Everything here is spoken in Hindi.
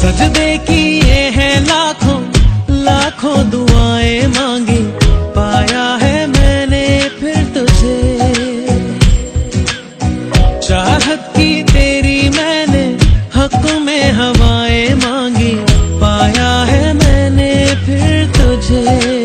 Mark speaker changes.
Speaker 1: सजदे की ये है लाखों लाखों दुआएँ मांगी। पाया है मैंने फिर तुझे। चाहत की तेरी मैंने, हक में हवाएँ मांगी। पाया है मैंने फिर तुझे।